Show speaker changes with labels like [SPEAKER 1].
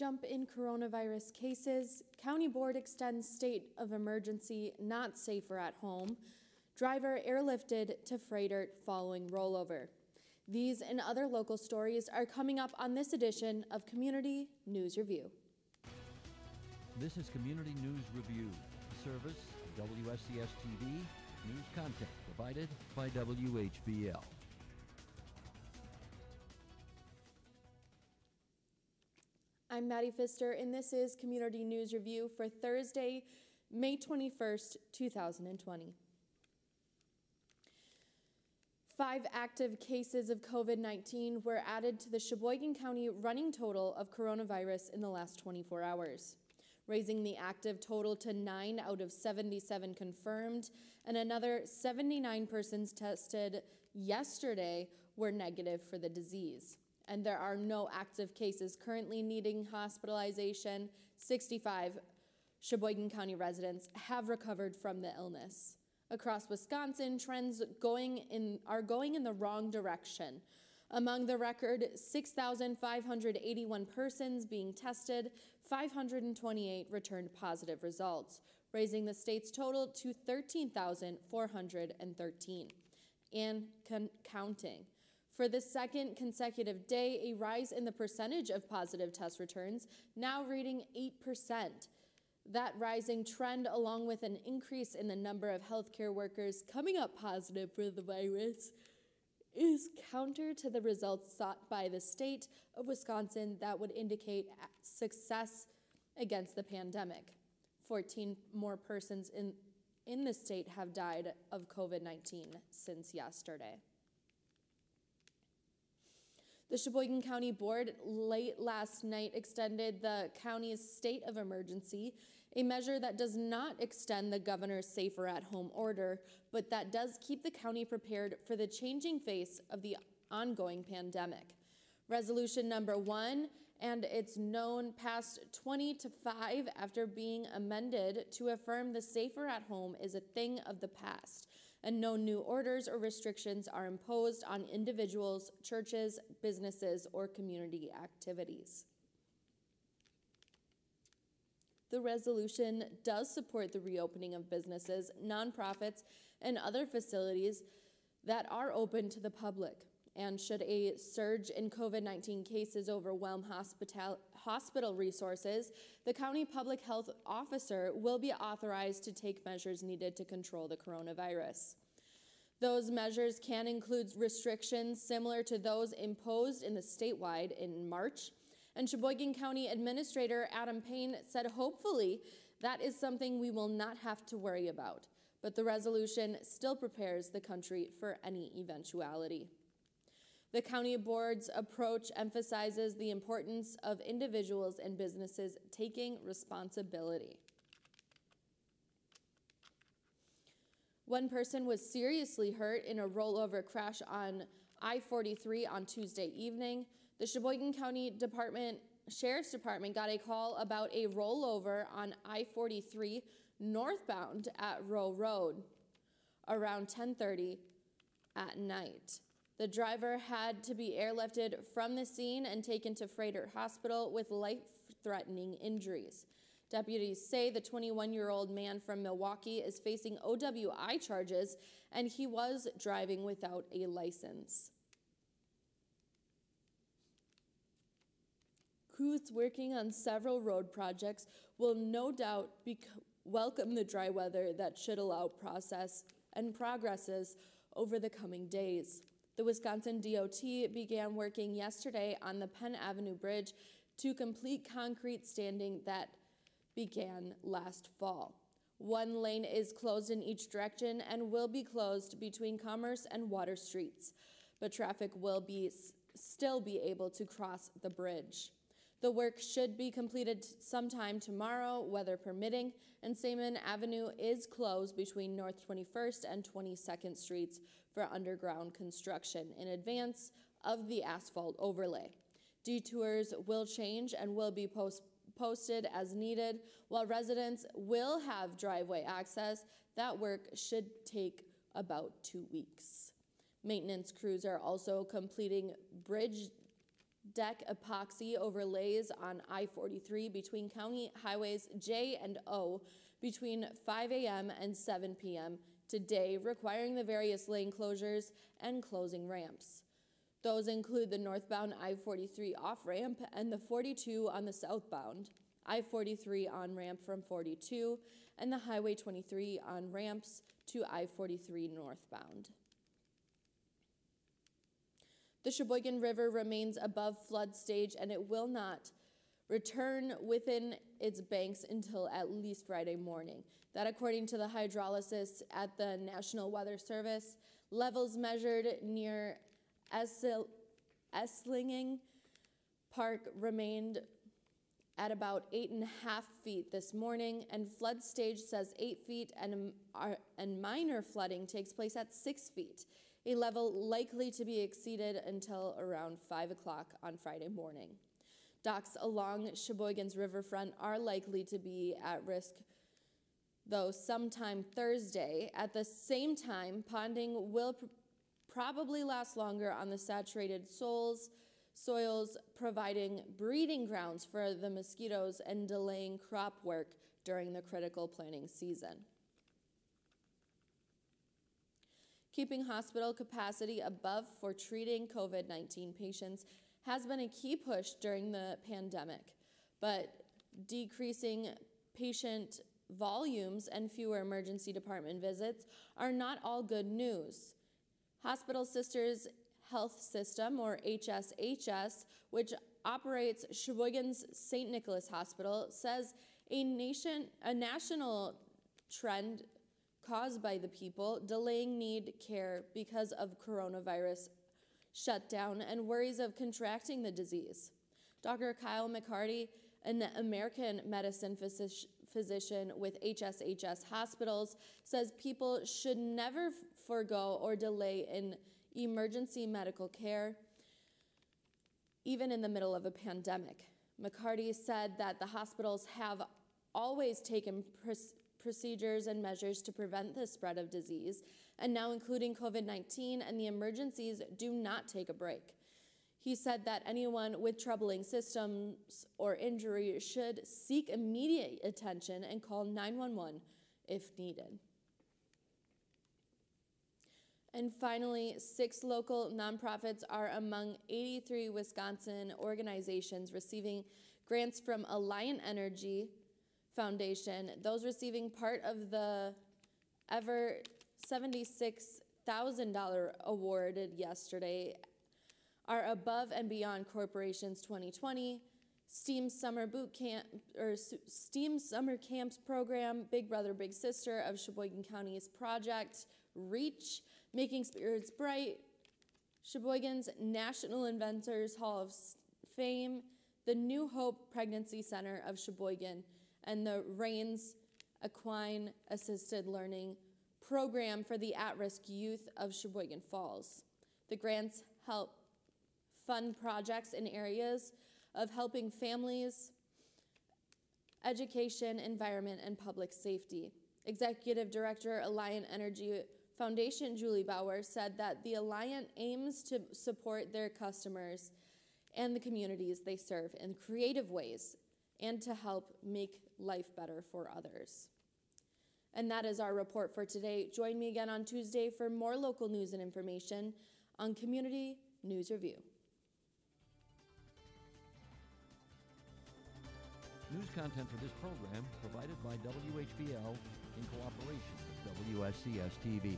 [SPEAKER 1] Jump in coronavirus cases. County board extends state of emergency, not safer at home. Driver airlifted to freighter following rollover. These and other local stories are coming up on this edition of Community News Review.
[SPEAKER 2] This is Community News Review, a service of WSCS TV, news content provided by WHBL.
[SPEAKER 1] I'm Maddie Pfister, and this is Community News Review for Thursday, May 21st, 2020. Five active cases of COVID 19 were added to the Sheboygan County running total of coronavirus in the last 24 hours, raising the active total to 9 out of 77 confirmed, and another 79 persons tested yesterday were negative for the disease and there are no active cases currently needing hospitalization. 65 Sheboygan County residents have recovered from the illness. Across Wisconsin, trends going in, are going in the wrong direction. Among the record 6,581 persons being tested, 528 returned positive results, raising the state's total to 13,413 and counting. For the second consecutive day, a rise in the percentage of positive test returns, now reading 8%. That rising trend, along with an increase in the number of healthcare workers coming up positive for the virus, is counter to the results sought by the state of Wisconsin that would indicate success against the pandemic. 14 more persons in, in the state have died of COVID 19 since yesterday. The Sheboygan County Board late last night extended the county's state of emergency, a measure that does not extend the governor's safer at home order, but that does keep the county prepared for the changing face of the ongoing pandemic. Resolution number one, and it's known passed 20 to 5 after being amended to affirm the safer at home is a thing of the past, and no new orders or restrictions are imposed on individuals, churches, businesses, or community activities. The resolution does support the reopening of businesses, nonprofits, and other facilities that are open to the public. And should a surge in COVID 19 cases overwhelm hospital, hospital resources, the county public health officer will be authorized to take measures needed to control the coronavirus. Those measures can include restrictions similar to those imposed in the statewide in March. And Sheboygan County Administrator Adam Payne said hopefully that is something we will not have to worry about. But the resolution still prepares the country for any eventuality. The county board's approach emphasizes the importance of individuals and businesses taking responsibility. One person was seriously hurt in a rollover crash on I 43 on Tuesday evening. The Sheboygan County Department Sheriff's Department got a call about a rollover on I 43 northbound at Row Road around 10:30 at night. The driver had to be airlifted from the scene and taken to Froedtert Hospital with life-threatening injuries. Deputies say the 21-year-old man from Milwaukee is facing OWI charges and he was driving without a license. Crews working on several road projects will no doubt welcome the dry weather that should allow process and progresses over the coming days. The Wisconsin DOT began working yesterday on the Penn Avenue Bridge to complete concrete standing that began last fall. One lane is closed in each direction and will be closed between Commerce and Water Streets, but traffic will be still be able to cross the bridge. The work should be completed sometime tomorrow, weather permitting, and Seaman Avenue is closed between North 21st and 22nd Streets for underground construction in advance of the asphalt overlay. Detours will change and will be post posted as needed. While residents will have driveway access, that work should take about two weeks. Maintenance crews are also completing bridge deck epoxy overlays on I 43 between County Highways J and O between 5 a.m. and 7 p.m. today, requiring the various lane closures and closing ramps. Those include the northbound I 43 off ramp and the 42 on the southbound, I 43 on ramp from 42, and the Highway 23 on ramps to I 43 northbound. The Sheboygan River remains above flood stage and it will not return within its banks until at least Friday morning. That, according to the hydrologists at the National Weather Service, levels measured near Esslingen Park remained at about eight and a half feet this morning, and flood stage says eight feet, and, and minor flooding takes place at six feet, a level likely to be exceeded until around five o'clock on Friday morning. Docks along Sheboygan's riverfront are likely to be at risk, though, sometime Thursday. At the same time, ponding will pr probably last longer on the saturated soils, soils, providing breeding grounds for the mosquitoes and delaying crop work during the critical planting season. Keeping hospital capacity above for treating COVID 19 patients has been a key push during the pandemic, but decreasing patient volumes and fewer emergency department visits are not all good news. Hospital Sisters Health System, or HSHS, which operates Sheboygan's St. Nicholas Hospital, says a nation a national trend caused by the people delaying need care because of coronavirus shutdown and worries of contracting the disease. Dr. Kyle McCarty, an American medicine physician, physician with HSHS hospitals, says people should never forego or delay in emergency medical care, even in the middle of a pandemic. McCarty said that the hospitals have always taken procedures and measures to prevent the spread of disease, and now including COVID 19 and the emergencies do not take a break. He said that anyone with troubling systems or injury should seek immediate attention and call 911 if needed. And finally, six local nonprofits are among 83 Wisconsin organizations receiving grants from Alliant Energy Foundation. Those receiving part of the ever $76,000 awarded yesterday are above and beyond corporations 2020 STEAM Summer Boot Camp or STEAM Summer Camps program, Big Brother Big Sister of Sheboygan County's project Reach, Making Spirits Bright, Sheboygan's National Inventors Hall of Fame, the New Hope Pregnancy Center of Sheboygan, and the RAINS Equine Assisted Learning program for the at risk youth of Sheboygan Falls. The grants help fund projects in areas of helping families, education, environment, and public safety. Executive Director, Alliant Energy Foundation Julie Bauer said that the Alliant aims to support their customers and the communities they serve in creative ways and to help make life better for others. And that is our report for today. Join me again on Tuesday for more local news and information on Community News Review.
[SPEAKER 2] News content for this program provided by WHBL in cooperation with WSCS TV.